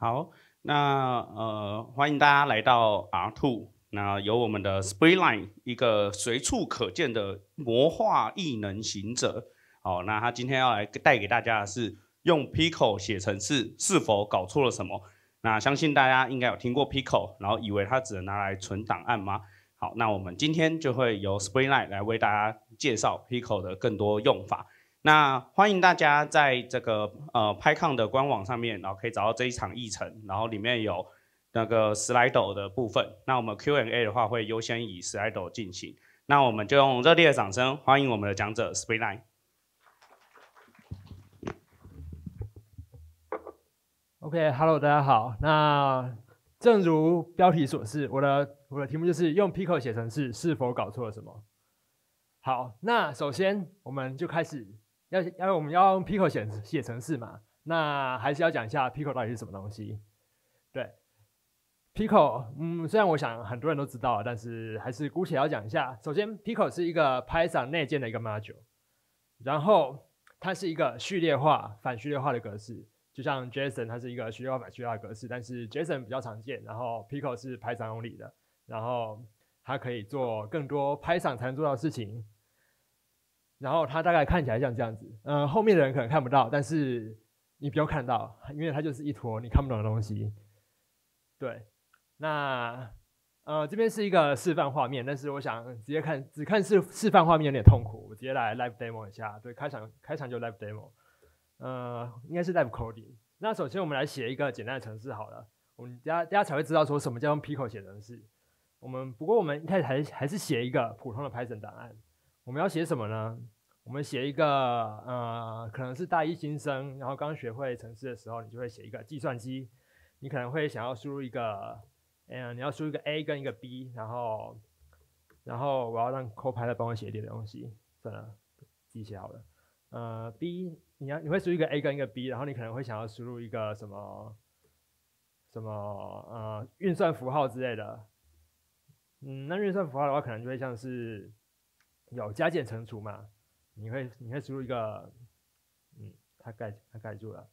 好，那呃，欢迎大家来到 R Two，那有我们的 Springline 一个随处可见的魔化异能行者。好，那他今天要来带给大家的是用 Pico 写程式是否搞错了什么？那相信大家应该有听过 Pico，然后以为它只能拿来存档案吗？好，那我们今天就会由 Springline 来为大家介绍 Pico 的更多用法。那欢迎大家在这个呃 PyCon 的官网上面，然后可以找到这一场议程，然后里面有那个 Slido 的部分。那我们 Q&A 的话会优先以 Slido 进行。那我们就用热烈的掌声欢迎我们的讲者 Springline。OK，Hello，大家好。那正如标题所示，我的我的题目就是用 Pico 写程式是否搞错了什么？好，那首先我们就开始要要我们要用 Pico 写写程式嘛？那还是要讲一下 Pico 到底是什么东西？对，Pico，嗯，虽然我想很多人都知道，但是还是姑且要讲一下。首先，Pico 是一个 Python 内建的一个 module，然后它是一个序列化、反序列化的格式。就像 JSON，它是一个序列化反序列化格式，但是 JSON 比较常见，然后 Pico 是 Python 用里的，然后它可以做更多 Python 才能做到的事情。然后它大概看起来像这样子，嗯，后面的人可能看不到，但是你不用看到，因为它就是一坨你看不懂的东西。对，那呃这边是一个示范画面，但是我想直接看，只看示示范画面有点痛苦，我直接来 live demo 一下。对，开场开场就 live demo。呃，应该是 live coding。那首先我们来写一个简单的程式好了，我们大家大家才会知道说什么叫用 Pico 写程式。我们不过我们一开始还还是写一个普通的 Python 档案。我们要写什么呢？我们写一个呃，可能是大一新生，然后刚学会程式的时候，你就会写一个计算机。你可能会想要输入一个，嗯，你要输入一个 A 跟一个 B，然后然后我要让 Copilot 帮我写一点东西，算了，自己写好了。呃，B。你要你会输入一个 A 跟一个 B，然后你可能会想要输入一个什么什么呃运算符号之类的，嗯，那运算符号的话，可能就会像是有加减乘除嘛，你会你会输入一个，嗯，它盖它盖住了，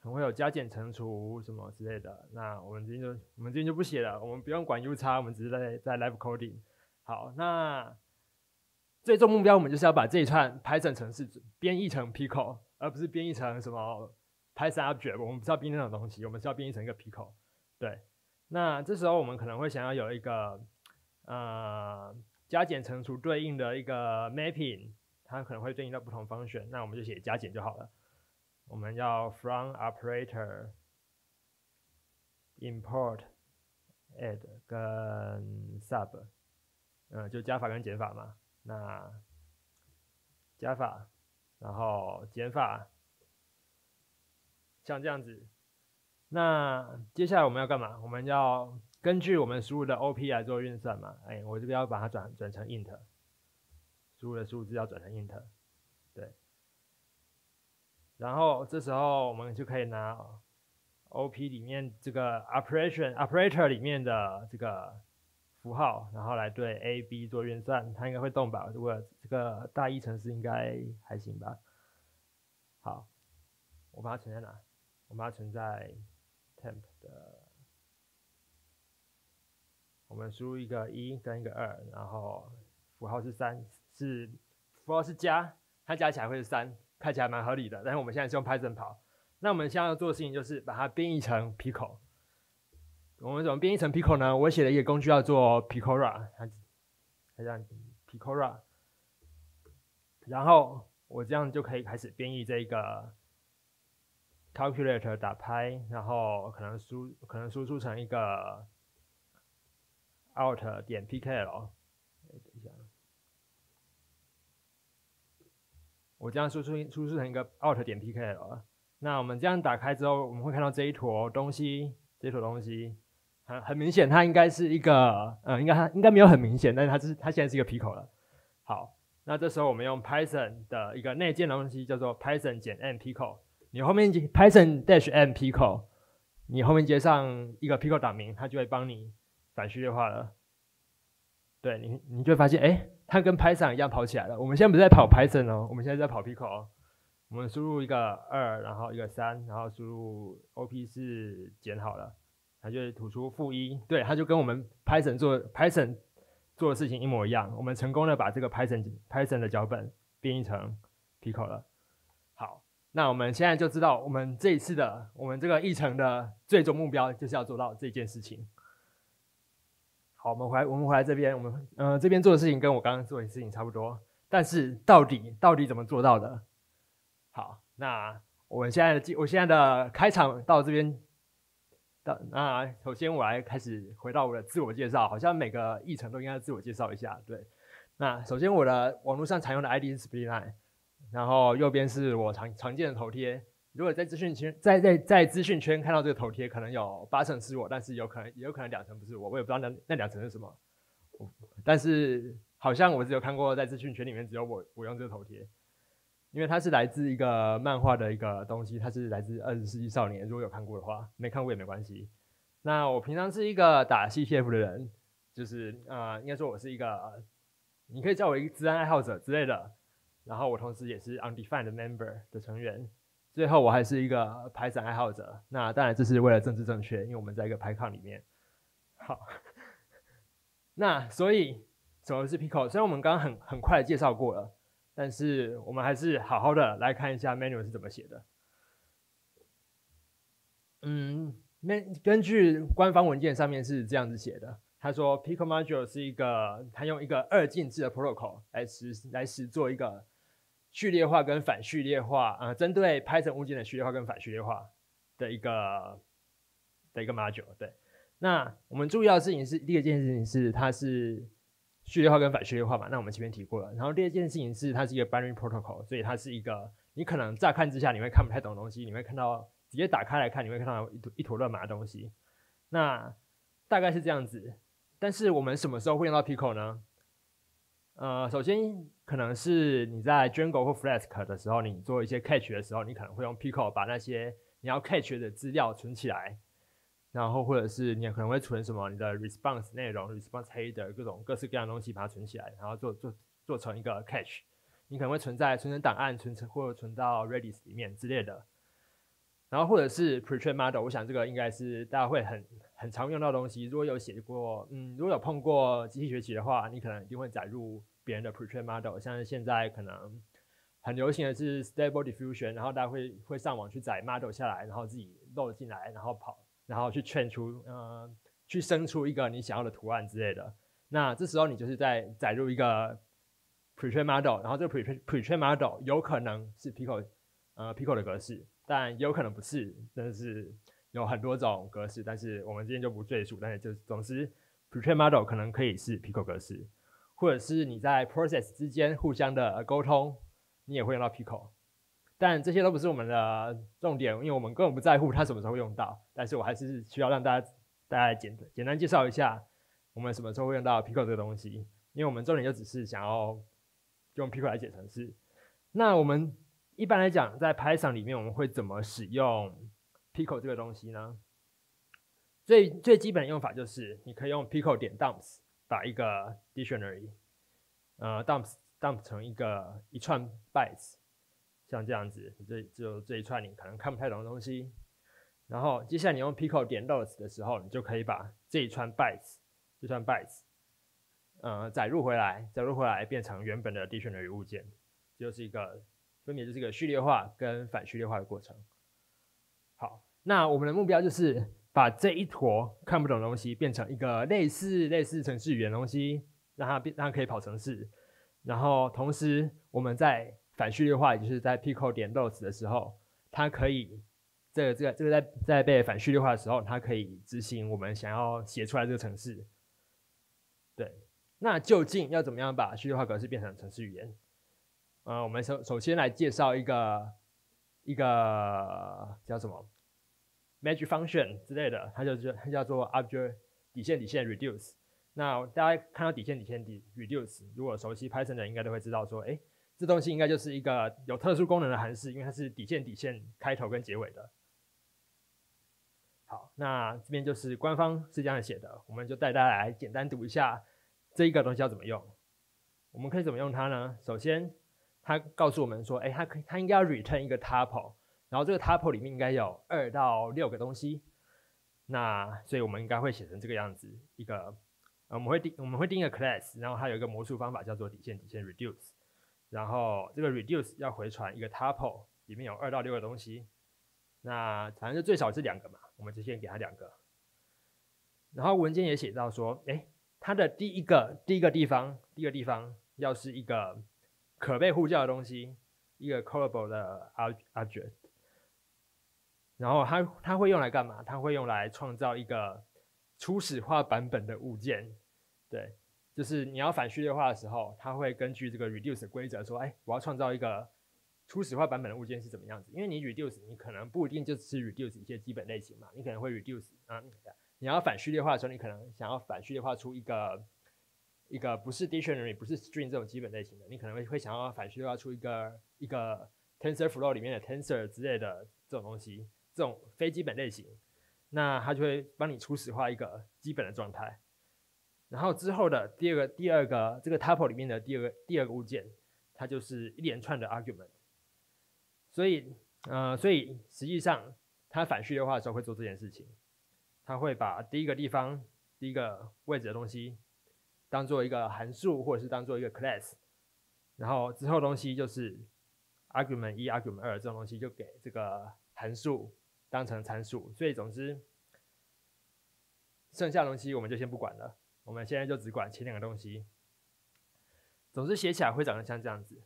可能会有加减乘除什么之类的，那我们今天就我们今天就不写了，我们不用管 U 差，我们只是在在 live coding，好，那。最终目标，我们就是要把这一串 Python 程式编译成 Pico，而不是编译成什么 Python object。我们不是要编那种东西，我们是要编译成一个 Pico。对，那这时候我们可能会想要有一个呃加减乘除对应的一个 mapping，它可能会对应到不同方选，那我们就写加减就好了。我们要 from operator import add 跟 sub，嗯，就加法跟减法嘛。那加法，然后减法，像这样子。那接下来我们要干嘛？我们要根据我们输入的 OP 来做运算嘛？哎，我这边要把它转转成 int，输入的数字要转成 int，对。然后这时候我们就可以拿 OP 里面这个 operation operator 里面的这个。符号，然后来对 a、b 做运算，它应该会动吧？如果这个大一程式应该还行吧？好，我把它存在哪？我把它存在 temp 的，我们输入一个一跟一个二，然后符号是三，是符号是加，它加起来会是三，看起来蛮合理的。但是我们现在是用 Python 跑，那我们现在要做的事情就是把它编译成 Pico。我们怎么编译成 Pico 呢？我写了一个工具叫做 Picora，它它叫 Picora，然后我这样就可以开始编译这个 calculator 打拍，然后可能输可能输出成一个 out 点 pkl。等一下，我这样输出输出成一个 out 点 pkl。那我们这样打开之后，我们会看到这一坨东西，这一坨东西。很很明显，它应该是一个，呃，应该它应该没有很明显，但是它是它现在是一个 Pico 了。好，那这时候我们用 Python 的一个内建的东西叫做 Python 减 n Pico，你后面 Python dash m Pico，你后面接上一个 Pico 档名，它就会帮你反序列化了。对你，你就会发现，哎，它跟 Python 一样跑起来了。我们现在不是在跑 Python 哦，我们现在在跑 Pico。我我们输入一个二，然后一个三，然后输入 OP 是减好了，它就会吐出负一。对，它就跟我们 Python 做 Python 做的事情一模一样。我们成功的把这个 Python Python 的脚本编译成 Pico 了。那我们现在就知道，我们这一次的我们这个议程的最终目标就是要做到这件事情。好，我们回来，我们回来这边，我们嗯这边做的事情跟我刚刚做的事情差不多，但是到底到底怎么做到的？好，那我们现在的我现在的开场到这边，到那首先我来开始回到我的自我介绍，好像每个议程都应该自我介绍一下，对。那首先我的网络上常用的 ID 是 Splitline，然后右边是我常常见的头贴。如果在资讯圈，在在在资讯圈看到这个头贴，可能有八成是我，但是有可能也有可能两成不是我，我也不知道那那两成是什么。但是好像我只有看过在资讯圈里面只有我我用这个头贴，因为它是来自一个漫画的一个东西，它是来自二十世纪少年。如果有看过的话，没看过也没关系。那我平常是一个打 CTF 的人，就是呃，应该说我是一个，你可以叫我一个治安爱好者之类的。然后我同时也是 Undefined Member 的成员。最后，我还是一个排伞爱好者。那当然，这是为了政治正确，因为我们在一个排抗里面。好，那所以什么是 Pico？虽然我们刚刚很很快介绍过了，但是我们还是好好的来看一下 manual 是怎么写的。嗯，那根据官方文件上面是这样子写的。他说，Pico module 是一个，他用一个二进制的 protocol 来实来实做一个。序列化跟反序列化，啊，针对 Python 物件的序列化跟反序列化的一个的一个 module。对，那我们注意到的事情是，第一件事情是它是序列化跟反序列化嘛，那我们前面提过了。然后第二件事情是它是一个 binary protocol，所以它是一个你可能乍看之下你会看不太懂的东西，你会看到直接打开来看，你会看到一坨一坨乱码的东西。那大概是这样子。但是我们什么时候会用到 Pico 呢？呃，首先可能是你在 Django 或 Flask 的时候，你做一些 catch 的时候，你可能会用 Pico 把那些你要 catch 的资料存起来，然后或者是你可能会存什么你的 response 内容、response header 各种各式各样的东西把它存起来，然后做做做成一个 catch，你可能会存在存成档案、存成或者存到 Redis 里面之类的，然后或者是 pretrain model，我想这个应该是大家会很很常用到的东西。如果有写过，嗯，如果有碰过机器学习的话，你可能一定会载入别人的 pretrain model。像现在可能很流行的是 Stable Diffusion，然后大家会会上网去载 model 下来，然后自己 load 进来，然后跑，然后去 train 出，呃，去生出一个你想要的图案之类的。那这时候你就是在载入一个 pretrain model，然后这个 pretrain pretrain model 有可能是 Pico，呃，Pico 的格式，但有可能不是，真的是。有很多种格式，但是我们今天就不赘述。但是就总之，pretrain model 可能可以是 Pico 格式，或者是你在 process 之间互相的沟通，你也会用到 Pico。但这些都不是我们的重点，因为我们根本不在乎它什么时候用到。但是我还是需要让大家大家简简单介绍一下，我们什么时候会用到 Pico 这个东西。因为我们重点就只是想要用 Pico 来写程式。那我们一般来讲，在 Python 里面我们会怎么使用？Pico 这个东西呢，最最基本的用法就是你可以用 Pico 点 dumps 把一个 dictionary，呃 dumps dump 成一个一串 bytes，像这样子，这就这一串你可能看不太懂的东西，然后接下来你用 Pico 点 loads 的时候，你就可以把这一串 bytes 这串 bytes，呃载入回来，载入回来变成原本的 dictionary 物件，就是一个分别就是一个序列化跟反序列化的过程。好，那我们的目标就是把这一坨看不懂的东西变成一个类似类似程序语言的东西，让它变让它可以跑程式。然后同时我们在反序列化，也就是在 Pico 点 loads 的时候，它可以这个这个这个在在被反序列化的时候，它可以执行我们想要写出来这个程式。对，那究竟要怎么样把序列化格式变成程式语言？呃，我们首首先来介绍一个。一个叫什么 magic function 之类的，它就叫它叫做 object 底线底线 reduce。那大家看到底线底线底 reduce，如果熟悉 Python 的应该都会知道说，哎，这东西应该就是一个有特殊功能的函式，因为它是底线底线开头跟结尾的。好，那这边就是官方是这样写的，我们就带大家来简单读一下这一个东西要怎么用。我们可以怎么用它呢？首先它告诉我们说，哎，它可它应该要 return 一个 tuple，然后这个 tuple 里面应该有二到六个东西。那所以我们应该会写成这个样子，一个我们会定我们会定一个 class，然后它有一个魔术方法叫做底线底线 reduce，然后这个 reduce 要回传一个 tuple，里面有二到六个东西。那反正就最少是两个嘛，我们就先给它两个。然后文件也写到说，哎，它的第一个第一个地方，第一个地方要是一个可被呼叫的东西，一个 callable 的 object。然后它它会用来干嘛？它会用来创造一个初始化版本的物件。对，就是你要反序列化的时候，它会根据这个 reduce 的规则说，哎，我要创造一个。初始化版本的物件是怎么样子？因为你 reduce，你可能不一定就只是 reduce 一些基本类型嘛，你可能会 reduce 啊，你要反序列化的时候，你可能想要反序列化出一个一个不是 dictionary，不是 string 这种基本类型的，你可能会会想要反序列化出一个一个 TensorFlow 里面的 tensor 之类的这种东西，这种非基本类型，那它就会帮你初始化一个基本的状态，然后之后的第二个第二个这个 tuple 里面的第二个第二个物件，它就是一连串的 argument。所以，呃，所以实际上，它反序列化的时候会做这件事情，它会把第一个地方、第一个位置的东西当做一个函数，或者是当做一个 class，然后之后东西就是 argument 一、argument 二这种东西就给这个函数当成参数。所以总之，剩下东西我们就先不管了，我们现在就只管前两个东西。总之写起来会长得像这样子。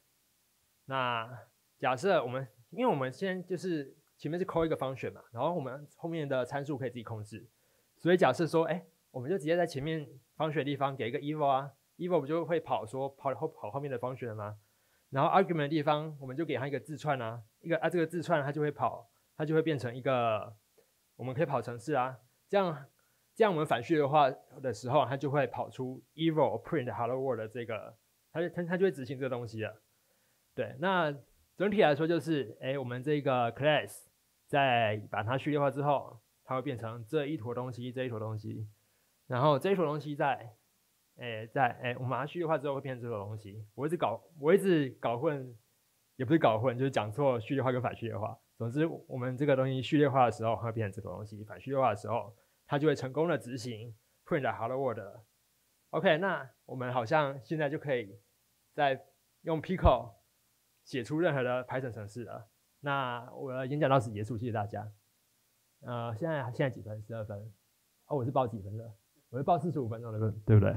那假设我们因为我们先就是前面是 call 一个方选嘛，然后我们后面的参数可以自己控制，所以假设说，哎，我们就直接在前面方选地方给一个 evil 啊，evil 不就会跑说跑后跑后面的方选了吗？然后 argument 的地方我们就给它一个字串啊，一个啊这个字串它就会跑，它就会变成一个我们可以跑程式啊，这样这样我们反序的话的时候，它就会跑出 evil print hello world 的这个，它就它它就会执行这个东西了，对，那。整体来说就是，哎，我们这个 class 在把它序列化之后，它会变成这一坨东西，这一坨东西，然后这一坨东西在，哎，在，哎，我们把它序列化之后会变成这坨东西。我一直搞，我一直搞混，也不是搞混，就是讲错序列化跟反序列化。总之，我们这个东西序列化的时候会变成这个东西，反序列化的时候，它就会成功的执行 print hello world。OK，那我们好像现在就可以再用 Pico。写出任何的 Python 程式了。那我的演讲到此结束，谢谢大家。呃，现在现在几分？十二分。哦，我是报几分的？我是报四十五分钟的，对不对？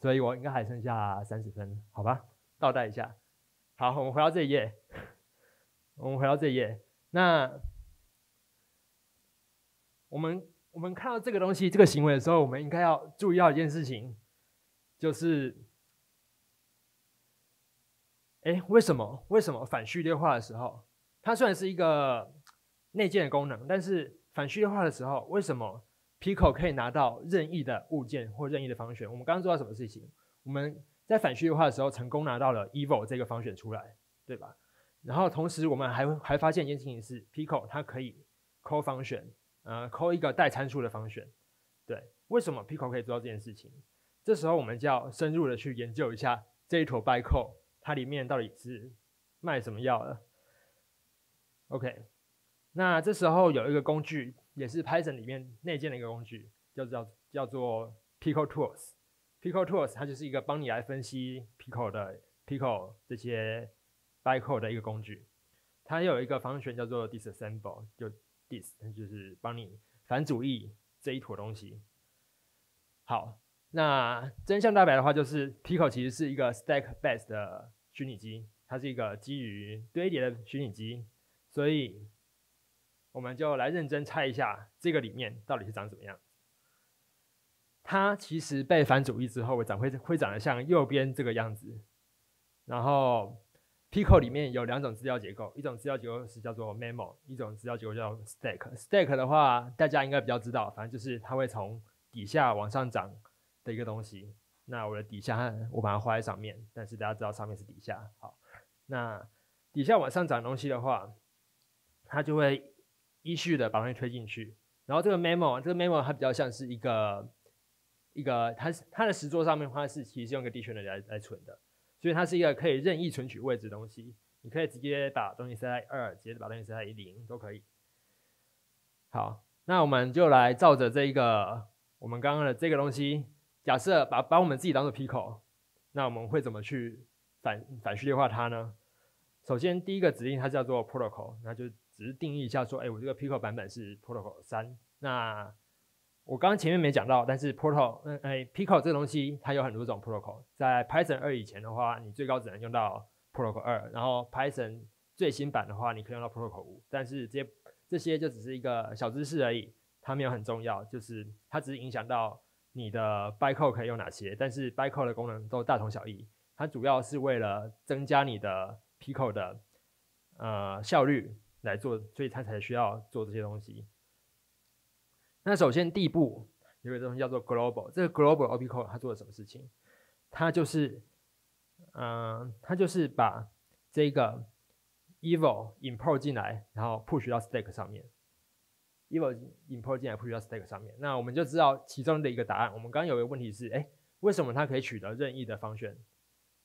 所以我应该还剩下三十分，好吧？倒带一下。好，我们回到这一页。我们回到这一页。那我们我们看到这个东西、这个行为的时候，我们应该要注意到一件事情，就是。哎，为什么？为什么反序列化的时候，它虽然是一个内建的功能，但是反序列化的时候，为什么 Pico 可以拿到任意的物件或任意的方选？我们刚刚做到什么事情？我们在反序列化的时候成功拿到了 Evil 这个方选出来，对吧？然后同时我们还还发现一件事情是，Pico 它可以 call 方选，呃，call 一个带参数的方选。对，为什么 Pico 可以做到这件事情？这时候我们就要深入的去研究一下这一坨 bytecode。它里面到底是卖什么药的？OK，那这时候有一个工具，也是 Python 里面内建的一个工具，叫叫叫做 Pico Tools。Pico Tools 它就是一个帮你来分析 Pico 的 Pico 这些 bytecode 的一个工具。它有一个方选叫做 disassemble，就 dis，就是帮你反主义这一坨东西。好。那真相大白的话，就是 Pico 其实是一个 stack-based 的虚拟机，它是一个基于堆叠的虚拟机，所以我们就来认真猜一下这个里面到底是长怎么样。它其实被反主义之后，会长会会长得像右边这个样子。然后 Pico 里面有两种资料结构，一种资料结构是叫做 memo，一种资料结构叫 stack。stack 的话，大家应该比较知道，反正就是它会从底下往上涨。的一个东西，那我的底下我把它画在上面，但是大家知道上面是底下。好，那底下往上涨东西的话，它就会依序的把东西推进去。然后这个 memo，这个 memo 它比较像是一个一个，它它的实作上面它是其实是用个 d i c t i o n 来来存的，所以它是一个可以任意存取位置的东西。你可以直接把东西塞在二，直接把东西塞在零都可以。好，那我们就来照着这一个我们刚刚的这个东西，假设把把我们自己当做 Pico，那我们会怎么去反反序列化它呢？首先第一个指令它叫做 Protocol，那就只是定义一下说，哎，我这个 Pico 版本是 Protocol 三。那我刚刚前面没讲到，但是 Protocol，嗯，哎，Pico 这个东西它有很多种 Protocol，在 Python 二以前的话，你最高只能用到 Protocol 二，然后 Python 最新版的话，你可以用到 Protocol 五，但是这些这些就只是一个小知识而已，它没有很重要，就是它只是影响到你的 bytecode 可以用哪些，但是 bytecode 的功能都大同小异，它主要是为了增加你的 Pico 的呃效率来做，所以它才需要做这些东西。那首先第一步有个东西叫做 global，这个 global o p code 它做了什么事情？它就是嗯，它就是把这个 evil import 进来，然后 push 到 stack 上面。evil import 进来 push 到 stack 上面，那我们就知道其中的一个答案。我们刚刚有一个问题是，哎，为什么它可以取得任意的方选？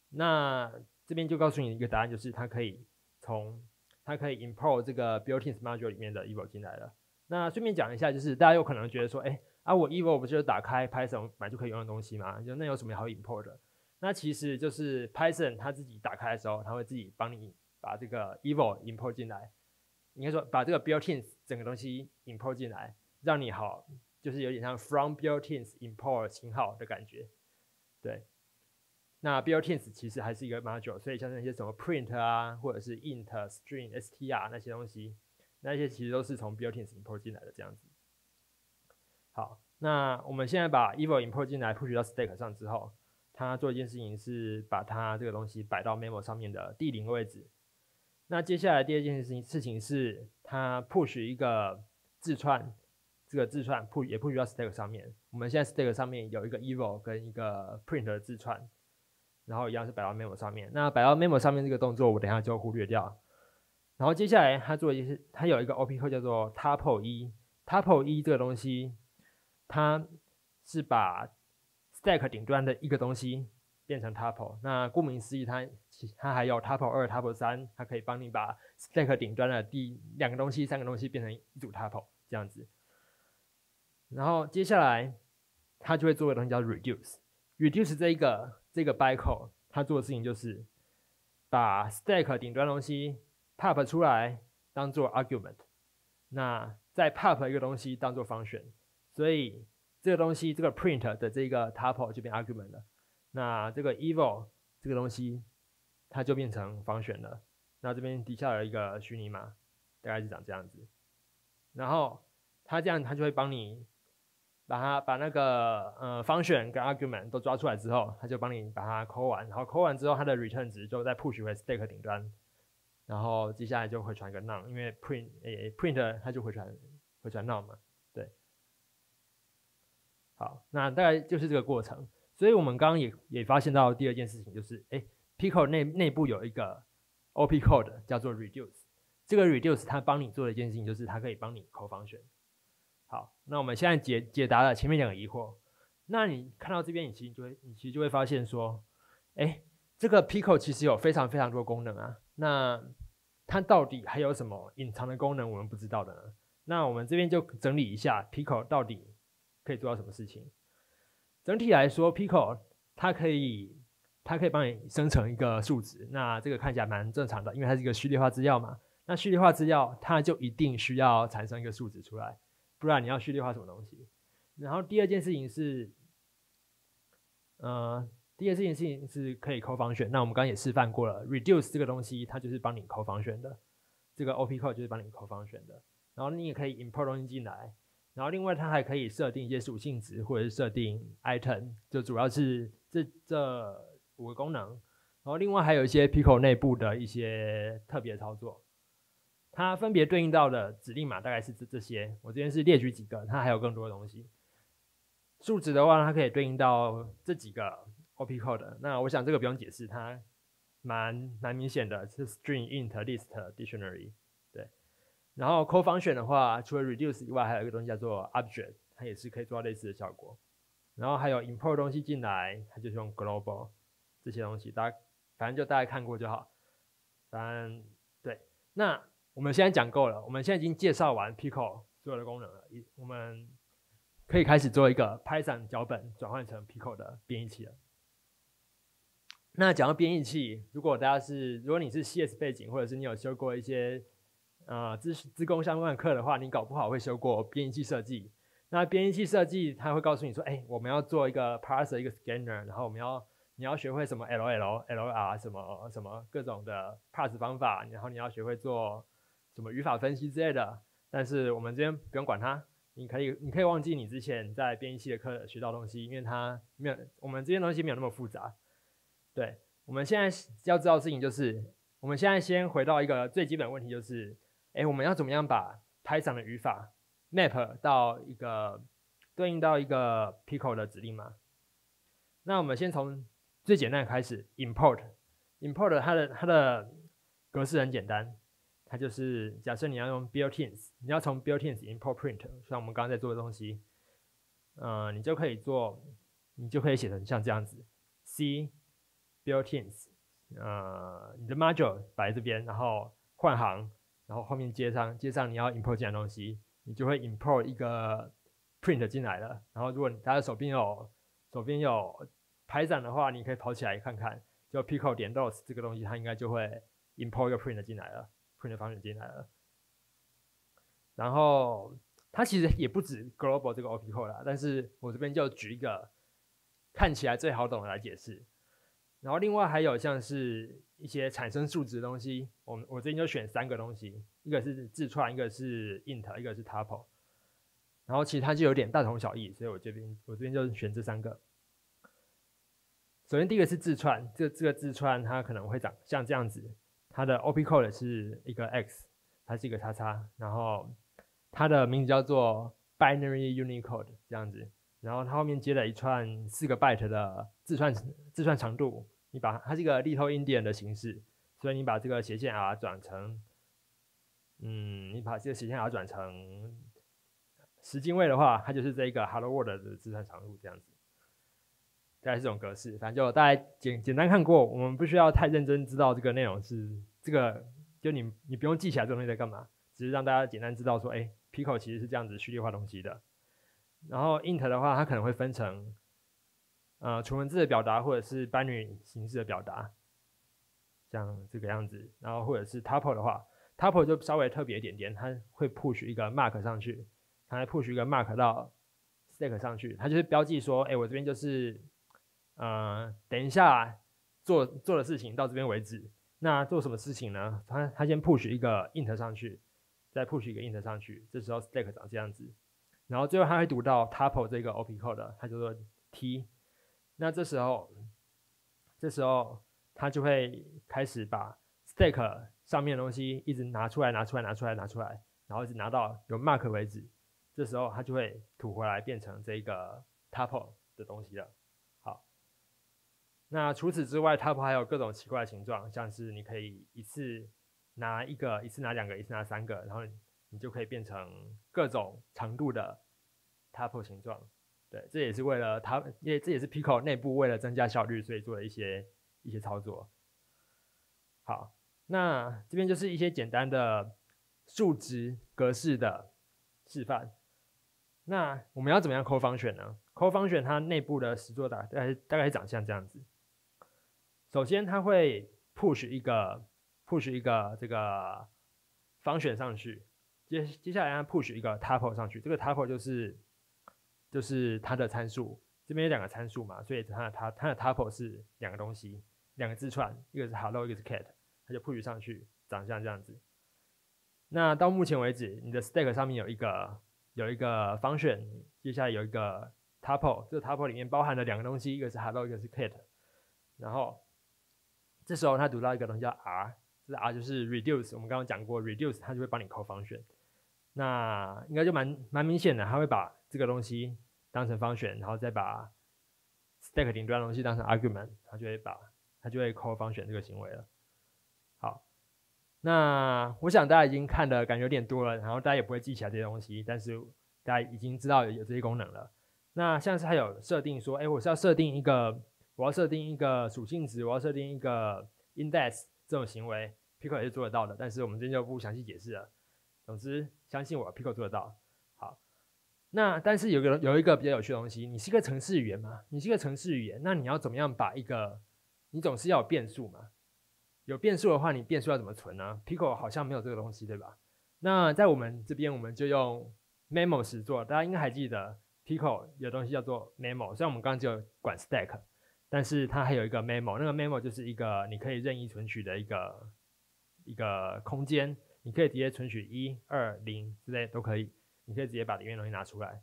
那这边就告诉你一个答案，就是它可以从它可以 import 这个 builtins module 里面的 evil 进来了。那顺便讲一下，就是大家有可能觉得说，哎，啊我 evil 不就是打开 Python 买就可以用的东西吗？就那有什么好 import 的？那其实就是 Python 它自己打开的时候，它会自己帮你把这个 evil import 进来。应该说把这个 builtins 整个东西 import 进来，让你好，就是有点像 from builtins import 型号的感觉。对，那 builtins 其实还是一个 module，所以像那些什么 print 啊，或者是 int、string、str 那些东西，那些其实都是从 built-in import 进来的这样子。好，那我们现在把 evil import 进来，push 到 stack 上之后。它做一件事情是把它这个东西摆到 memo 上面的第零位置。那接下来第二件事情事情是它 push 一个字串，这个字串 push 也 push 到 stack 上面。我们现在 stack 上面有一个 evil 跟一个 print 的字串，然后一样是摆到 memo 上面。那摆到 memo 上面这个动作我等下就忽略掉。然后接下来它做一些，它有一个 OP 课叫做 tuple 一，tuple 一这个东西，它是把 Stack 顶端的一个东西变成 Tuple，那顾名思义，它它还有 Tuple 二、Tuple 三，它可以帮你把 Stack 顶端的第两个东西、三个东西变成一组 Tuple 这样子。然后接下来它就会做个东西叫 Reduce。Reduce 这一个这个 bytecode，它做的事情就是把 Stack 顶端东西 Pop 出来当做 Argument，那再 Pop 一个东西当做 Function，所以。这个东西，这个 print 的这个 tuple 就变 argument 了。那这个 evil 这个东西，它就变成方选了。那这边底下有一个虚拟码，大概是长这样子。然后它这样，它就会帮你把它把那个呃方选跟 argument 都抓出来之后，它就帮你把它抠完。然后抠完之后，它的 return 值就再 push 回 stack 顶端。然后接下来就会传个 none，因为 print 诶 print 它就会传会传 none 嘛。对好，那大概就是这个过程。所以我们刚刚也也发现到第二件事情，就是哎，Pico 内内部有一个 OP code 叫做 Reduce。这个 Reduce 它帮你做的一件事情，就是它可以帮你扣方选。好，那我们现在解解答了前面两个疑惑。那你看到这边，你其实就会你其实就会发现说，哎，这个 Pico 其实有非常非常多功能啊。那它到底还有什么隐藏的功能我们不知道的呢？那我们这边就整理一下 Pico 到底。可以做到什么事情？整体来说，Pico 它可以它可以帮你生成一个数值，那这个看起来蛮正常的，因为它是一个序列化资料嘛。那序列化资料它就一定需要产生一个数值出来，不然你要序列化什么东西？然后第二件事情是，呃，第二件事情是可以抠方选。那我们刚刚也示范过了，reduce 这个东西它就是帮你抠方选的，这个 OP code 就是帮你抠方选的。然后你也可以 import 东西进来。然后另外它还可以设定一些属性值，或者是设定 item，就主要是这这五个功能。然后另外还有一些 Pico 内部的一些特别操作，它分别对应到的指令码大概是这这些。我这边是列举几个，它还有更多的东西。数值的话，它可以对应到这几个 OP code。那我想这个不用解释，它蛮蛮明显的，是 string、int、list、dictionary 对。然后 call function 的话，除了 reduce 以外，还有一个东西叫做 object，它也是可以做到类似的效果。然后还有 import 东西进来，它就是用 global 这些东西，大家反正就大家看过就好。反正对，那我们现在讲够了，我们现在已经介绍完 Pico 所有的功能了，一我们可以开始做一个 Python 脚本转换成 Pico 的编译器了。那讲到编译器，如果大家是如果你是 CS 背景，或者是你有修过一些呃资资工相关的课的话，你搞不好会修过编译器设计。那编译器设计，它会告诉你说，哎，我们要做一个 parser，一个 scanner，然后我们要你要学会什么 LL、LR 什么什么各种的 parse 方法，然后你要学会做什么语法分析之类的。但是我们这边不用管它，你可以你可以忘记你之前在编译器的课学到东西，因为它没有我们这边东西没有那么复杂。对，我们现在要知道事情就是，我们现在先回到一个最基本问题，就是，哎，我们要怎么样把 Python 的语法 map 到一个对应到一个 Pico 的指令吗？那我们先从最简单的开始，import，import 它的它的格式很简单，它就是假设你要用 built-ins，你要从 built-ins import print，像我们刚刚在做的东西，嗯，你就可以做，你就可以写成像这样子，C。built-ins，呃，你的 module 摆在这边，然后换行，然后后面接上接上你要 import 进来的东西，你就会 import 一个 print 进来了。然后如果你大家手边有手边有排展的话，你可以跑起来看看，就 pico 点 dos 这个东西，它应该就会 import 一个 print 进来了，print 的方式进来了。然后它其实也不止 global 这个 op code 啦，但是我这边就举一个看起来最好懂的来解释。然后另外还有像是一些产生数值的东西，我们我这边就选三个东西，一个是字串，一个是 int，一个是 tuple。然后其他就有点大同小异，所以我这边我这边就选这三个。首先第一个是字串，这这个字串它可能会长像这样子，它的 op code 是一个 x，它是一个叉叉，然后它的名字叫做 binary unicode 这样子，然后它后面接了一串四个 byte 的字串字串长度。你把它是一个 little endian 的形式，所以你把这个斜线 r 转成，嗯，你把这个斜线 r 转成十进位的话，它就是这一个 hello world 的字串长度这样子，大概是这种格式。反正就大家简简单看过，我们不需要太认真知道这个内容是这个，就你你不用记起来这东西在干嘛，只是让大家简单知道说，哎，Pico 其实是这样子序列化东西的。然后 int 的话，它可能会分成。呃，纯文字的表达，或者是 binary 形式的表达，像这个样子。然后或者是 tuple 的话，tuple 就稍微特别一点点，它会 push 一个 mark 上去，它会 push 一个 mark 到 stack 上去，它就是标记说，哎，我这边就是，呃，等一下做做的事情到这边为止。那做什么事情呢？它它先 push 一个 int 上去，再 push 一个 int 上去，这时候 stack 长这样子。然后最后它会读到 tuple 这个 op code，它叫做 t。那这时候，这时候他就会开始把 stack 上面的东西一直拿出来、拿出来、拿出来、拿出来，然后一直拿到有 mark 为止。这时候他就会吐回来，变成这个 tuple 的东西了。好，那除此之外，tuple 还有各种奇怪的形状，像是你可以一次拿一个，一次拿两个，一次拿三个，然后你就可以变成各种长度的 tuple 形状。对，这也是为了它，因为这也是 Pico 内部为了增加效率，所以做的一些一些操作。好，那这边就是一些简单的数值格式的示范。那我们要怎么样抠方选呢？抠方选它内部的实作大概大概长像这样子。首先，它会 push 一个 push 一个这个方选上去，接接下来它 push 一个 tuple 上去，这个 tuple 就是。就是它的参数，这边有两个参数嘛，所以它的它它的 tuple 是两个东西，两个字串，一个是 hello，一个是 cat，它就 push 上去，长像这样子。那到目前为止，你的 stack 上面有一个有一个 function，接下来有一个 tuple，这个 tuple 里面包含了两个东西，一个是 hello，一个是 cat。然后这时候它读到一个东西叫 r，这 r 就是 reduce，我们刚刚讲过 reduce，它就会帮你 call function。那应该就蛮蛮明显的，它会把这个东西。当成方选，然后再把 stack 顶端的东西当成 argument，它就会把它就会 call 方选这个行为了。好，那我想大家已经看的感觉有点多了，然后大家也不会记起来这些东西，但是大家已经知道有这些功能了。那像是还有设定说，哎，我是要设定一个我要设定一个属性值，我要设定一个 index 这种行为，Pico 也是做得到的，但是我们今天就不详细解释了。总之，相信我，Pico 做得到。那但是有个有一个比较有趣的东西，你是一个程式语言嘛？你是一个程式语言，那你要怎么样把一个你总是要有变数嘛？有变数的话，你变数要怎么存呢？Pico 好像没有这个东西，对吧？那在我们这边，我们就用 Memo 实做，大家应该还记得 Pico 有东西叫做 Memo，虽然我们刚刚只有管 Stack。但是它还有一个 memo，那个 memo 就是一个你可以任意存取的一个一个空间，你可以直接存取一、二、零之类都可以，你可以直接把里面东西拿出来。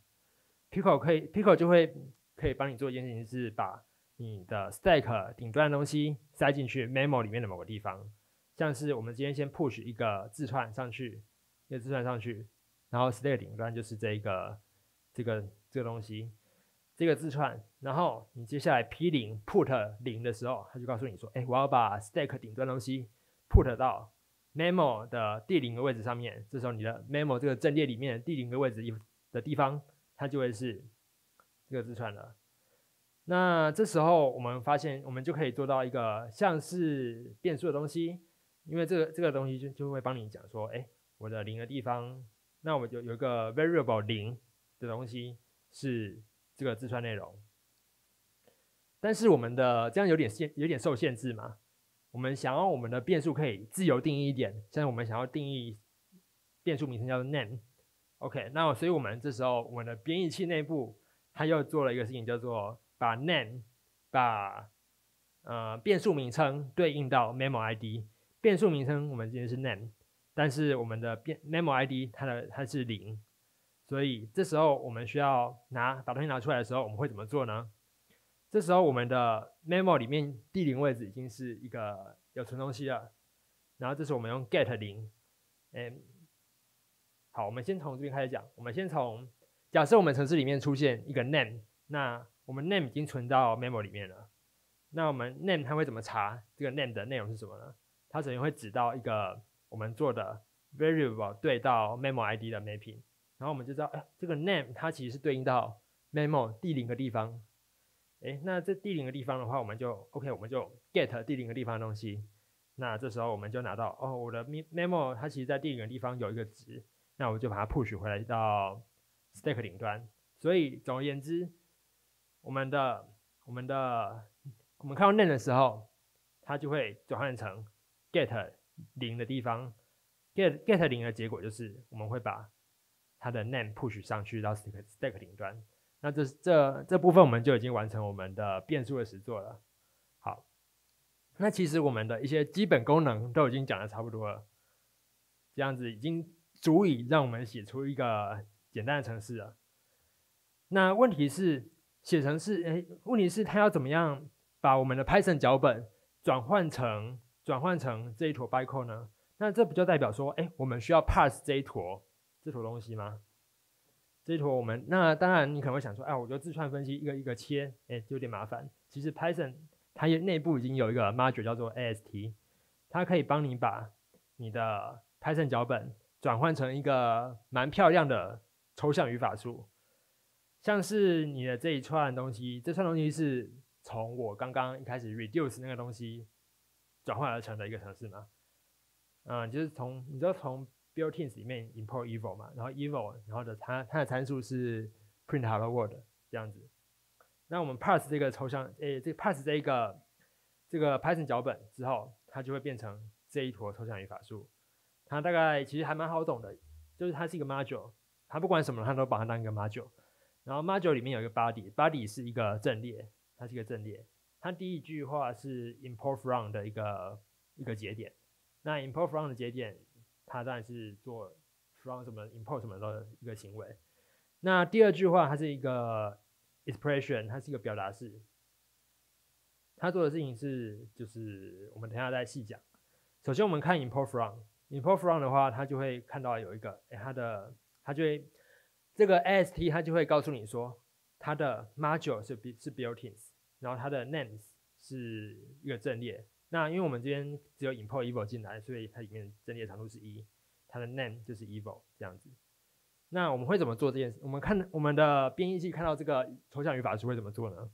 Pico 可以，Pico 就会可以帮你做一件事情，是把你的 stack 顶端的东西塞进去 memo 里面的某个地方，像是我们今天先 push 一个字串上去，一个字串上去，然后 stack 顶端就是这个这个这个东西。这个字串，然后你接下来 p 零 put 零的时候，他就告诉你说：“哎，我要把 stack 顶端东西 put 到 memo 的第零个位置上面。”这时候你的 memo 这个阵列里面第零个位置的地方，它就会是这个字串了。那这时候我们发现，我们就可以做到一个像是变数的东西，因为这个这个东西就就会帮你讲说：“哎，我的零的地方，那我就有一个 variable 零的东西是。”这个字串内容，但是我们的这样有点限，有点受限制嘛。我们想要我们的变数可以自由定义一点，像我们想要定义变数名称叫做 name，OK，那所以我们这时候我们的编译器内部，它又做了一个事情，叫做把 name 把呃变数名称对应到 memo ID。变数名称我们今天是 name，但是我们的变 memo ID 它的它是零。所以这时候我们需要拿把东西拿出来的时候，我们会怎么做呢？这时候我们的 memo 里面第零位置已经是一个有存东西了，然后这时候我们用 get 零，嗯，好，我们先从这边开始讲。我们先从假设我们城市里面出现一个 name，那我们 name 已经存到 memo 里面了。那我们 name 它会怎么查这个 name 的内容是什么呢？它首先会指到一个我们做的 variable 对到 memo ID 的 mapping。然后我们就知道，哎，这个 name 它其实是对应到 memo 第零个地方，哎，那这第零个地方的话，我们就 OK，我们就 get 第零个地方的东西。那这时候我们就拿到，哦，我的 memo 它其实在第零个地方有一个值，那我就把它 push 回来到 stack 顶端。所以总而言之，我们的我们的我们看到 name 的时候，它就会转换成 get 零的地方，get get 零的结果就是我们会把它的 name push 上去到 stack stack 顶端，那这这这部分我们就已经完成我们的变数的实作了。好，那其实我们的一些基本功能都已经讲的差不多了，这样子已经足以让我们写出一个简单的程式了。那问题是写程式，哎，问题是它要怎么样把我们的 Python 脚本转换成转换成这一坨 bytecode 呢？那这不就代表说，哎，我们需要 parse 这一坨？这坨东西吗？这一坨我们那当然，你可能会想说，哎，我觉得字串分析一个一个切，哎，就有点麻烦。其实 Python 它也内部已经有一个 module 叫做 AST，它可以帮你把你的 Python 脚本转换成一个蛮漂亮的抽象语法树。像是你的这一串东西，这串东西是从我刚刚一开始 reduce 那个东西转换而成的一个程式吗？嗯，就是从你知道从 built-ins 里面 import evil 嘛，然后 evil，然后的它它的参数是 print hello world 这样子。那我们 pass 这个抽象，诶，这 pass 这一个这个 Python 脚本之后，它就会变成这一坨抽象语法树。它大概其实还蛮好懂的，就是它是一个 module，它不管什么它都把它当一个 module。然后 module 里面有一个 body，body 是一个阵列，它是一个阵列。它第一句话是 import from 的一个一个节点，那 import from 的节点。它当然是做 from 什么 import 什么的一个行为。那第二句话，它是一个 expression，它是一个表达式。它做的事情是，就是我们等下再细讲。首先，我们看 import from，import from 的话，它就会看到有一个，哎，它的，它就会这个 ast，它就会告诉你说，它的 module 是是 builtings 然后它的 names 是一个阵列。那因为我们这边只有 import evil 进来，所以它里面阵列长度是一，它的 name 就是 evil 这样子。那我们会怎么做这件事？我们看我们的编译器看到这个抽象语法是会怎么做呢？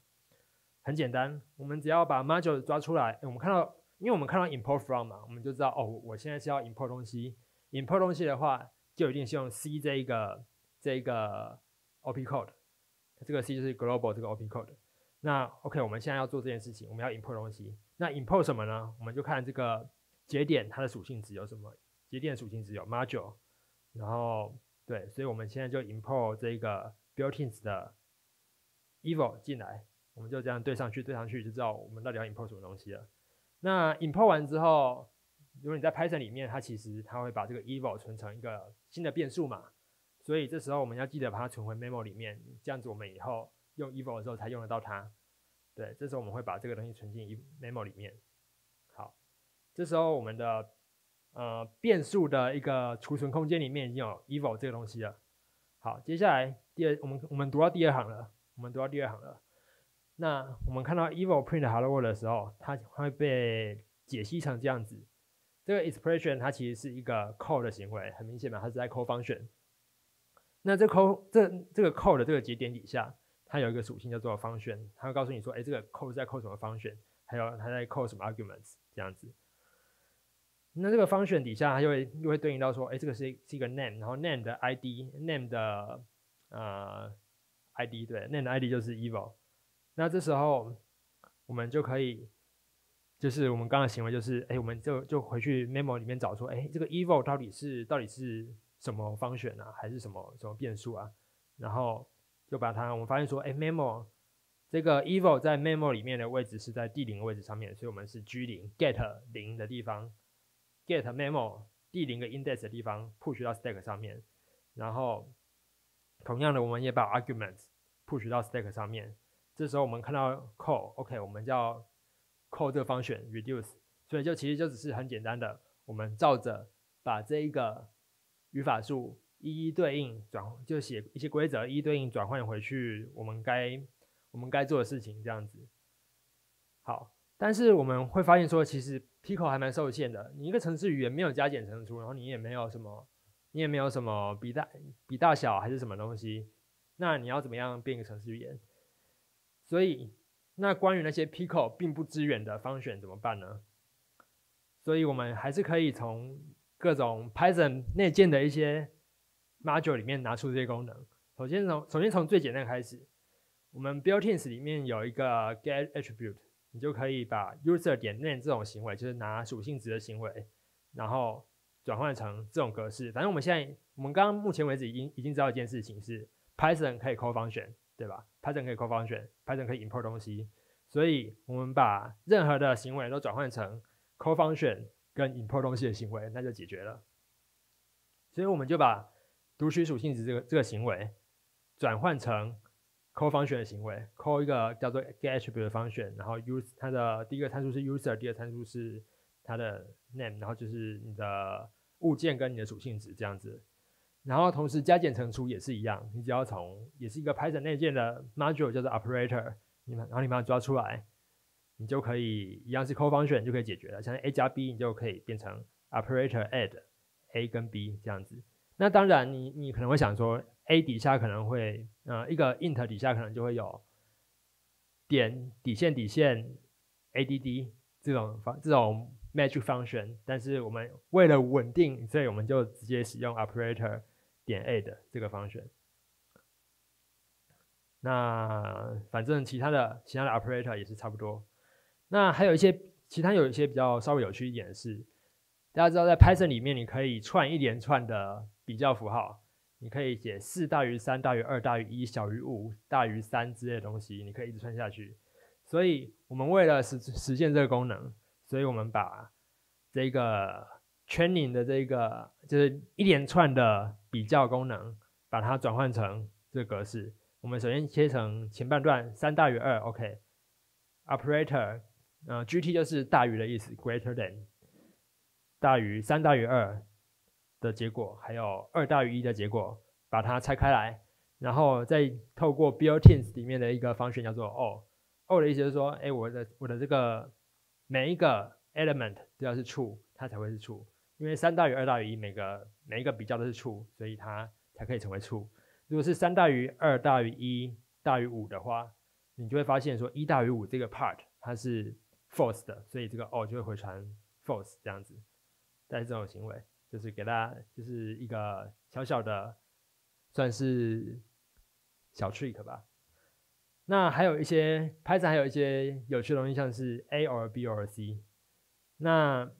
很简单，我们只要把 module 抓出来，我们看到，因为我们看到 import from 嘛，我们就知道哦，我现在是要 import 东西，import 东西的话，就一定是用 C 这一个这一个 OP code，这个 C 就是 global 这个 OP code。那 OK，我们现在要做这件事情，我们要 import 东西，那 import 什么呢？我们就看这个节点它的属性值有什么，节点属性值有 module，然后对，所以我们现在就 import 这个 built-ins 的 evil 进来，我们就这样对上去，对上去就知道我们到底要 import 什么东西了。那 import 完之后，如果你在 Python 里面，它其实它会把这个 evil 存成一个新的变数嘛，所以这时候我们要记得把它存回 memo 里面，这样子我们以后用 evil 的时候才用得到它。对，这时候我们会把这个东西存进 memo 里面。好，这时候我们的呃变数的一个储存空间里面已经有 evil 这个东西了。好，接下来第二，我们我们读到第二行了，我们读到第二行了。那我们看到 evil print hello world 的时候，它会被解析成这样子。这个 expression 它其实是一个 call 的行为，很明显嘛，它是在 call function。那这 call 这这个 call 的这个节点底下，它有一个属性叫做 function，它会告诉你说，哎，这个 call 在 call 什么 function，还有它在 call 什么 arguments 这样子。那这个 function 底下，它就会又会对应到说，哎，这个是是一个 name，然后 name 的 id，name 的呃 id 对，name 的 id 就是 evil。那这时候我们就可以，就是我们刚刚行为就是，哎，我们就就回去 memo 里面找说，哎，这个 evil 到底是到底是什么 function 啊，还是什么什么变数啊？然后就把它，我们发现说，哎，memo 这个 evil 在 memo 里面的位置是在第零的位置上面，所以我们是 g 零 get 零的地方，get memo 第零个 index 的地方 push 到 stack 上面，然后同样的，我们也把 arguments push 到 stack 上面。这时候我们看到 call，OK，、我们叫 call 这个方选 reduce，所以就其实就只是很简单的，我们照着把这一个语法树一一对应转，就写一些规则一一对应转换回去，我们该我们该做的事情这样子。好，但是我们会发现说，其实 Pico 还蛮受限的，你一个程式语言没有加减乘除，然后你也没有什么，你也没有什么比大比大小还是什么东西，那你要怎么样变一个程式语言？所以，那关于那些 Pico 并不支援的方选怎么办呢？所以我们还是可以从各种 Python 内建的一些 module 里面拿出这些功能。首先从首先从最简单开始，我们 built-ins 里面有一个 get attribute，你就可以把 user 点 name 这种行为，就是拿属性值的行为，然后转换成这种格式。反正我们现在，我们刚刚目前为止已经已经知道一件事情是 Python 可以 call function，对吧？Python 可以 call function，Python 可以 import 东西，所以我们把任何的行为都转换成 call function 跟 import 东西的行为，那就解决了。所以我们就把读取属性值这个这个行为转换成 call function 的行为，call 一个叫做 get attribute 的 function，然后 use 它的第一个参数是 user，第二个参数是它的 name，然后就是你的物件跟你的属性值这样子。然后同时加减乘除也是一样，你只要从也是一个 Python 内建的 module 叫做 operator，你们然后你把它抓出来，你就可以一样是 call function 就可以解决了。像 a 加 b，你就可以变成 operator add a 跟 b 这样子。那当然你，你可能会想说，a 底下可能会呃一个 int 底下可能就会有点底线底线 add 这种方这种 magic function，但是我们为了稳定，所以我们就直接使用 operator 点 add 这个 function。那反正其他的其他的 operator 也是差不多。那还有一些其他有一些比较稍微有趣一点是，大家知道在 Python 里面你可以串一连串的比较符号，你可以写四大于三大于二大于一小于五大于三之类的东西，你可以一直串下去。所以我们为了实实现这个功能，所以我们把这个 training 的这个就是一连串的比较功能，把它转换成这个格式。我们首先切成前半段三大于二，OK，operator，呃，GT 就是大于的意思，greater than 大于三大于二的结果，还有二大于一的结果，把它拆开来，然后再透过 built-ins 里面的一个方式叫做 o，o 的意思就是说，哎，我的我的这个每一个 element 都要是 true，它才会是 true，因为三大于二大于一每个每一个比较都是 true，所以它才可以成为 true。如果是三大于二大于一大于五的话，你就会发现说一大于五这个 part 它是 false 的，所以这个 o 就会回传 false 这样子。但是这种行为就是给大家就是一个小小的算是小 trick 吧。那还有一些 Python 还有一些有趣的东西，像是 a or b or c。那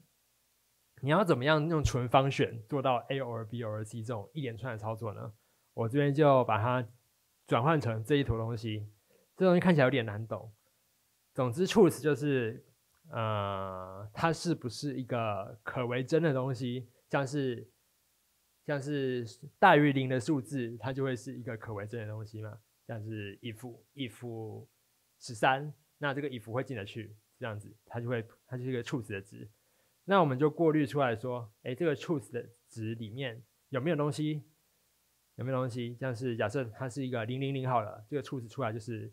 你要怎么样用纯方选做到 a or b or c 这种一连串的操作呢？我这边就把它转换成这一坨东西，这东西看起来有点难懂。总之，truth 就是呃，它是不是一个可为真的东西？像是像是大于零的数字，它就会是一个可为真的东西嘛？像是 if if 十三，那这个 if 会进得去，这样子它就会它就是一个 truth 的值。那我们就过滤出来说，哎，这个 truth 的值里面有没有东西？有没有东西？像是假设它是一个零零零好了，这个 truth 出来就是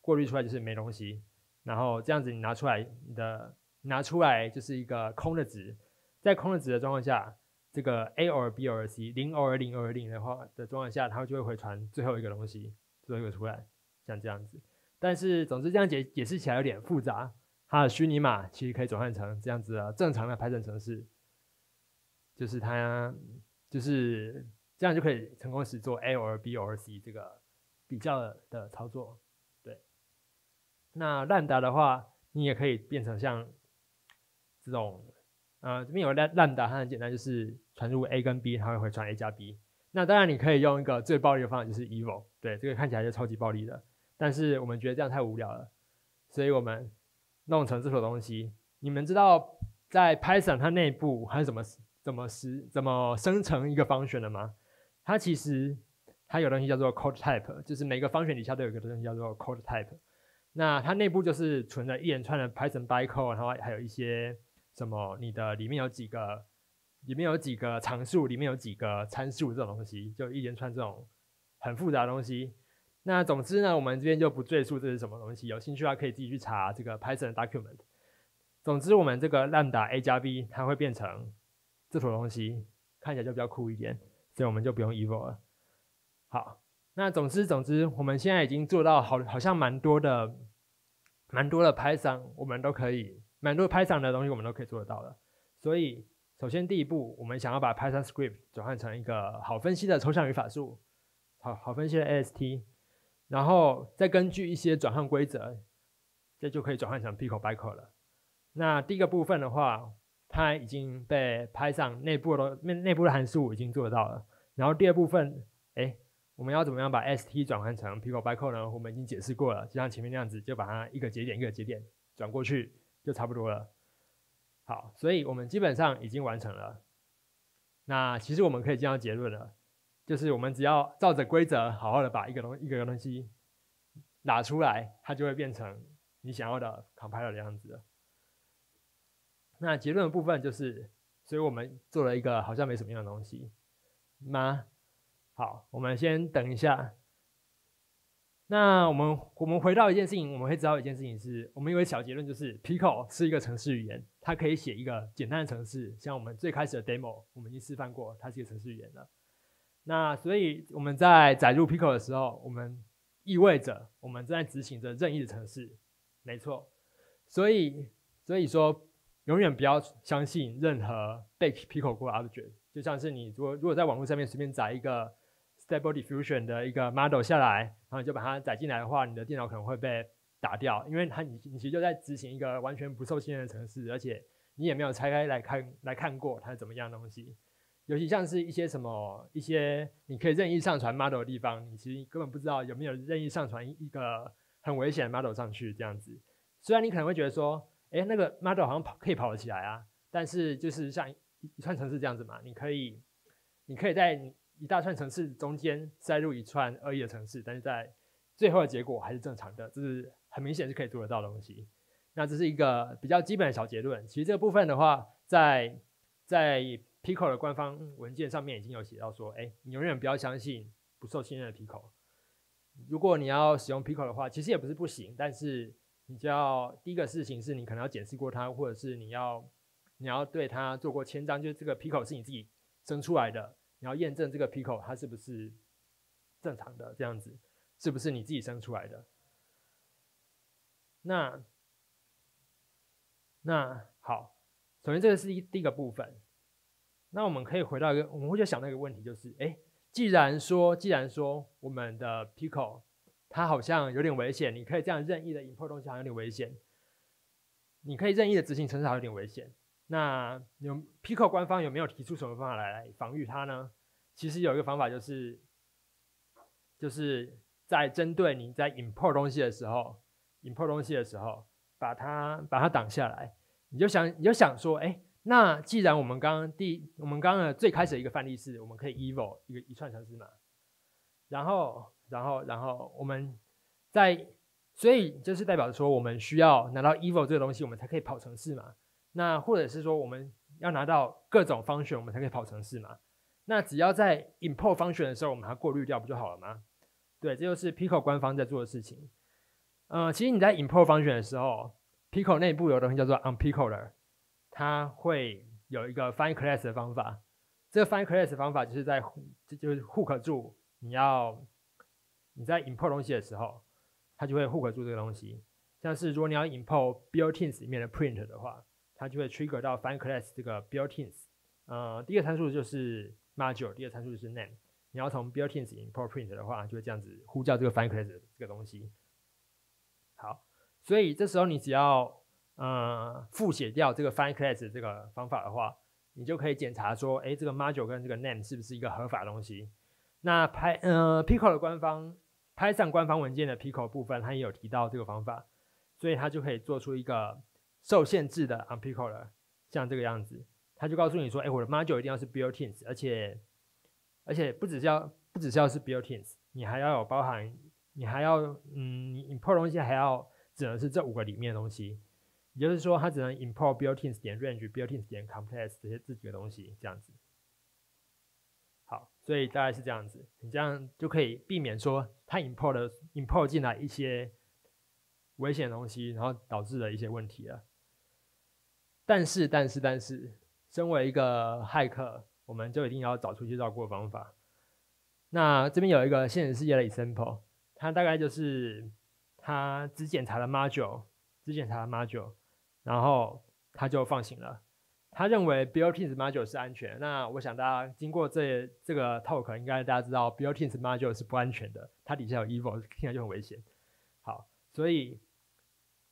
过滤出来就是没东西。然后这样子你拿出来，你的拿出来就是一个空的值。在空的值的状况下，这个 a or b or c 零 or 零 or 零的话的状况下，它就会回传最后一个东西，最后一个出来，像这样子。但是总之这样解解释起来有点复杂。它的虚拟码其实可以转换成这样子的正常的 Python 程式，就是它就是这样就可以成功使做 A or B or C 这个比较的操作。那 Lambda 的话，你也可以变成像这种，呃，这边有 Lambda，它很简单，就是传入 A 跟 B，它会回传 A 加 B。那当然你可以用一个最暴力的方法，就是 Evil，对，这个看起来就超级暴力的，但是我们觉得这样太无聊了，所以我们。弄成这种东西，你们知道在 Python 它内部它是怎么怎么实怎么生成一个方选的吗？它其实它有东西叫做 code type，就是每个方选底下都有一个东西叫做 code type。那它内部就是存了一连串的 Python bytecode，然后还有一些什么你的里面有几个里面有几个常数，里面有几个参数这种东西，就一连串这种很复杂的东西。那总之呢，我们这边就不赘述这是什么东西，有兴趣的话可以自己去查这个 Python document。总之，我们这个 lambda a 加 b 它会变成这坨东西，看起来就比较酷一点，所以我们就不用 evil 了。好，那总之总之，我们现在已经做到好好像蛮多的蛮多的 Python，我们都可以蛮多 Python 的东西我们都可以做得到了。所以，首先第一步，我们想要把 Python script 转换成一个好分析的抽象语法树，好好分析的 AST。然后再根据一些转换规则，这就可以转换成 Pico bytecode 了。那第一个部分的话，它已经被拍上内部的内内部的函数已经做得到了。然后第二部分，哎，我们要怎么样把 ST 转换成 Pico bytecode 呢？我们已经解释过了，就像前面那样子，就把它一个节点一个节点转过去，就差不多了。好，所以我们基本上已经完成了。那其实我们可以这样结论了。就是我们只要照着规则好好的把一个东一个东西拿出来，它就会变成你想要的 compiler 的样子。那结论的部分就是，所以我们做了一个好像没什么用的东西吗？好，我们先等一下。那我们我们回到一件事情，我们会知道一件事情是，我们有个小结论就是 Pico 是一个程式语言，它可以写一个简单的程式，像我们最开始的 demo，我们已经示范过，它是一个程式语言了。那所以我们在载入 Pico 的时候，我们意味着我们正在执行着任意的程式，没错。所以所以说，永远不要相信任何被 Pico 过的 object。就像是你如果如果在网络上面随便载一个 Stable Diffusion 的一个 model 下来，然后你就把它载进来的话，你的电脑可能会被打掉，因为它你你其实就在执行一个完全不受信任的程式，而且你也没有拆开来看来看过它是怎么样的东西。尤其像是一些什么一些你可以任意上传 model 的地方，你其实根本不知道有没有任意上传一个很危险的 model 上去这样子。虽然你可能会觉得说，哎，那个 model 好像跑可以跑得起来啊，但是就是像一串程式这样子嘛，你可以你可以在一大串程式中间塞入一串恶意的程式，但是在最后的结果还是正常的，这是很明显是可以做得到的东西。那这是一个比较基本的小结论。其实这个部分的话，在在 Pico 的官方文件上面已经有写到说，哎，你永远不要相信不受信任的 Pico。如果你要使用 Pico 的话，其实也不是不行，但是你就要第一个事情是你可能要检视过它，或者是你要你要对它做过签章，就是这个 Pico 是你自己生出来的，你要验证这个 Pico 它是不是正常的这样子，是不是你自己生出来的。那那好，首先这个是一第一个部分。那我们可以回到一个，我们会去想到一个问题，就是哎，既然说，既然说我们的 Pico 它好像有点危险，你可以这样任意的 import 东西，好像有点危险。你可以任意的执行程式，好像有点危险。那有 Pico 官方有没有提出什么方法来防御它呢？其实有一个方法就是，就是在针对你在 import 东西的时候，import 东西的时候，把它把它挡下来。你就想你就想说，哎。那既然我们刚刚第我们刚刚的最开始一个范例是，我们可以 evil 一个一串程式码，然后然后然后我们在，所以就是代表说我们需要拿到 evil 这个东西，我们才可以跑程式嘛。那或者是说我们要拿到各种方选，我们才可以跑程式嘛。那只要在 import 方选的时候，我们把它过滤掉不就好了吗？对，这就是 Pico 官方在做的事情。嗯，其实你在 import 方选的时候，Pico 内部有东西叫做 unpicoer。它会有一个 find class 的方法，这个 find class 方法就是在这就是 hook 住你要你在 import 东西的时候，它就会 hook 住这个东西。像是如果你要 import builtins 里面的 print 的话，它就会 trigger 到 find class 这个 builtins。呃，第一个参数就是 module，第二个参数就是 name。你要从 builtins import print 的话，就会这样子呼叫这个 find class 这个东西。好，所以这时候你只要呃，复写掉这个 find class 这个方法的话，你就可以检查说，哎，这个 module 跟这个 name 是不是一个合法东西？那 Py 呃 Pico 的官方 Python 官方文件的 Pico 部分，它也有提到这个方法，所以它就可以做出一个受限制的 unpicoer，像这个样子，它就告诉你说，哎，我的 module 一定要是 builtins，而且而且不只是要不只是要是 builtins，你还要有包含，你还要嗯，你 import 东西还要只能是这五个里面的东西。也就是说，它只能 import builtins 点 range builtins 点 complex 这些这几个东西这样子。好，所以大概是这样子，你这样就可以避免说它 import 的 import 进来一些危险的东西，然后导致了一些问题了。但是，但是，但是，身为一个骇客，我们就一定要找出去绕过的方法。那这边有一个现实世界的 example，它大概就是它只检查了 module，只检查了 module。然后他就放行了，他认为 builtins module 是安全。那我想大家经过这这个 talk，应该大家知道 builtins module 是不安全的，它底下有 evil，听起来就很危险。好，所以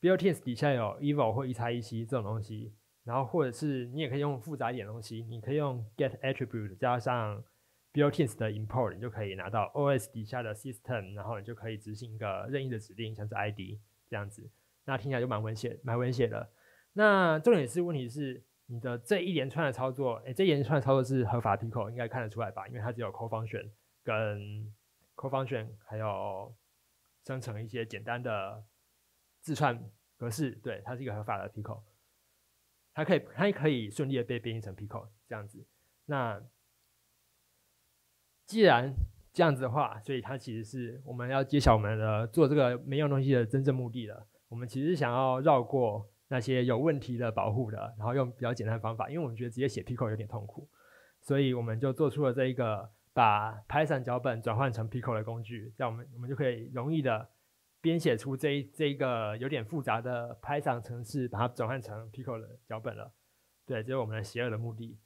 built-in 底下有 evil 或一叉一 c 这种东西，然后或者是你也可以用复杂一点的东西，你可以用 get attribute 加上 builtins 的 import，你就可以拿到 os 底下的 system，然后你就可以执行一个任意的指令，像是 id 这样子。那听起来就蛮危险，蛮危险的。那重点是，问题是你的这一连串的操作，哎，这一连串的操作是合法 Pico 应该看得出来吧？因为它只有 call function 跟 call function，还有生成一些简单的字串格式，对，它是一个合法的 Pico，它可以，它可以顺利的被编译成 Pico 这样子。那既然这样子的话，所以它其实是我们要揭晓我们的做这个没用东西的真正目的了。我们其实想要绕过。那些有问题的保护的，然后用比较简单的方法，因为我们觉得直接写 Pico 有点痛苦，所以我们就做出了这一个把 Python 脚本转换成 Pico 的工具，这样我们我们就可以容易的编写出这这一个有点复杂的 Python 程式，把它转换成 Pico 的脚本了。对，这是我们的邪恶的目的。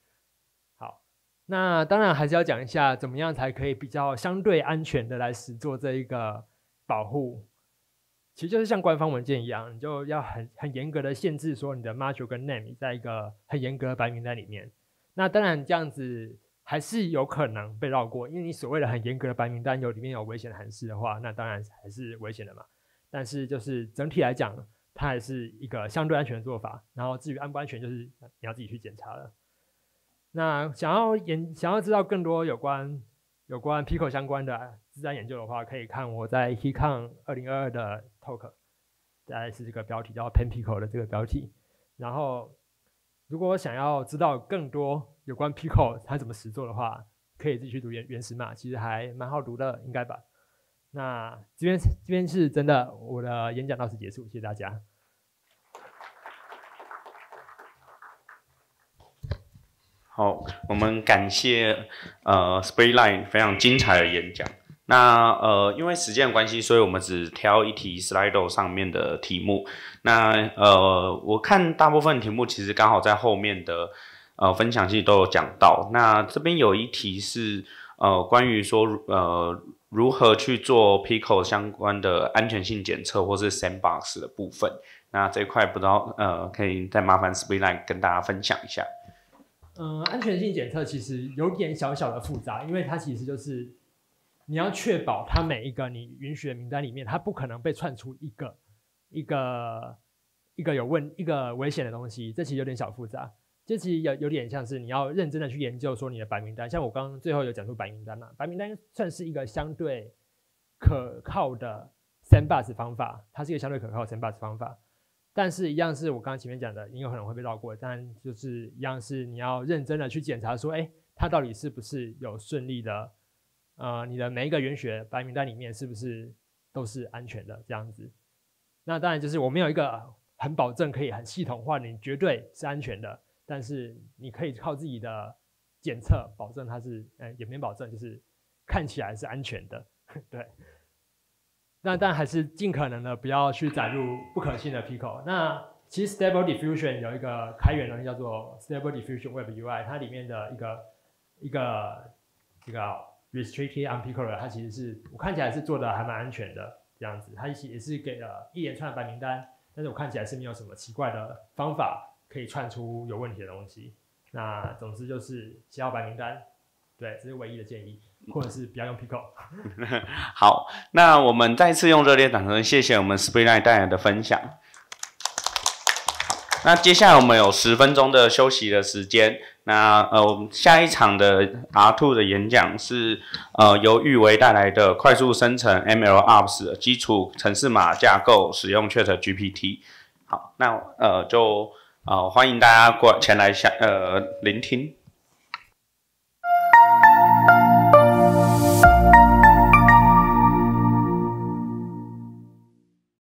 好，那当然还是要讲一下，怎么样才可以比较相对安全的来实做这一个保护。其实就是像官方文件一样，你就要很很严格的限制说你的 module 跟 name 在一个很严格的白名单里面。那当然这样子还是有可能被绕过，因为你所谓的很严格的白名单有里面有危险的函式的话，那当然还是危险的嘛。但是就是整体来讲，它还是一个相对安全的做法。然后至于安不安全，就是你要自己去检查了。那想要研想要知道更多有关有关 Pico 相关的。自然研究的话，可以看我在 HeCon 二零二二的 talk，大概是这个标题叫 Pen Pico 的这个标题。然后，如果想要知道更多有关 Pico 它怎么实做的话，可以自己去读原原始码，其实还蛮好读的，应该吧？那这边这边是真的，我的演讲到此结束，谢谢大家。好，我们感谢呃 Sprayline 非常精彩的演讲。那呃，因为时间的关系，所以我们只挑一题 Slido 上面的题目。那呃，我看大部分题目其实刚好在后面的呃分享其实都有讲到。那这边有一题是呃关于说呃如何去做 Pico 相关的安全性检测或是 Sandbox 的部分。那这一块不知道呃可以再麻烦 Springline 跟大家分享一下。嗯，安全性检测其实有点小小的复杂，因为它其实就是你要确保它每一个你允许的名单里面，它不可能被串出一个一个一个有问一个危险的东西。这其实有点小复杂，这其实有有点像是你要认真的去研究说你的白名单。像我刚刚最后有讲出白名单嘛，白名单算是一个相对可靠的 sandbox 方法，它是一个相对可靠的 sandbox 方法。但是，一样是我刚刚前面讲的，你有可能会被绕过。但就是一样是你要认真的去检查，说，哎，它到底是不是有顺利的？呃，你的每一个原学白名单里面是不是都是安全的？这样子。那当然就是我没有一个很保证可以很系统化，你绝对是安全的。但是你可以靠自己的检测保证它是，呃，也没保证，就是看起来是安全的，对。那但还是尽可能的不要去载入不可信的 Pico。那其实 Stable Diffusion 有一个开源东西叫做 Stable Diffusion Web UI，它里面的一个一个这个 Restricted on Pico 的，它其实是我看起来是做的还蛮安全的这样子。它也是给了一连串的白名单，但是我看起来是没有什么奇怪的方法可以串出有问题的东西。那总之就是写好白名单，对，这是唯一的建议。或者是不要用 Pico。好，那我们再次用热烈掌声，谢谢我们 Springline 带来的分享。那接下来我们有十分钟的休息的时间。那呃，我们下一场的 R two 的演讲是呃由玉维带来的快速生成 MLOps 的基础程式码架构，使用 ChatGPT。好，那呃就呃欢迎大家过前来下呃聆听。